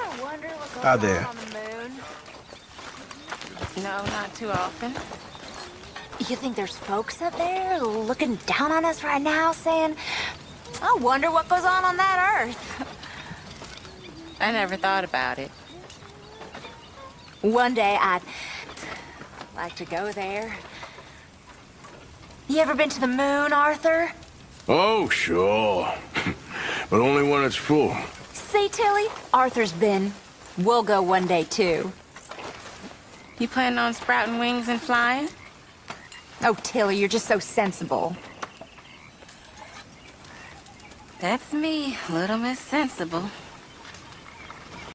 ever wonder what goes Hi on there. on the moon? No, not too often. You think there's folks up there looking down on us right now saying, I wonder what goes on on that Earth? I never thought about it. One day I'd like to go there. You ever been to the moon, Arthur? Oh, sure. but only when it's full. See, Tilly? Arthur's been. We'll go one day, too. You planning on sprouting wings and flying? Oh, Tilly, you're just so sensible. That's me, little Miss Sensible.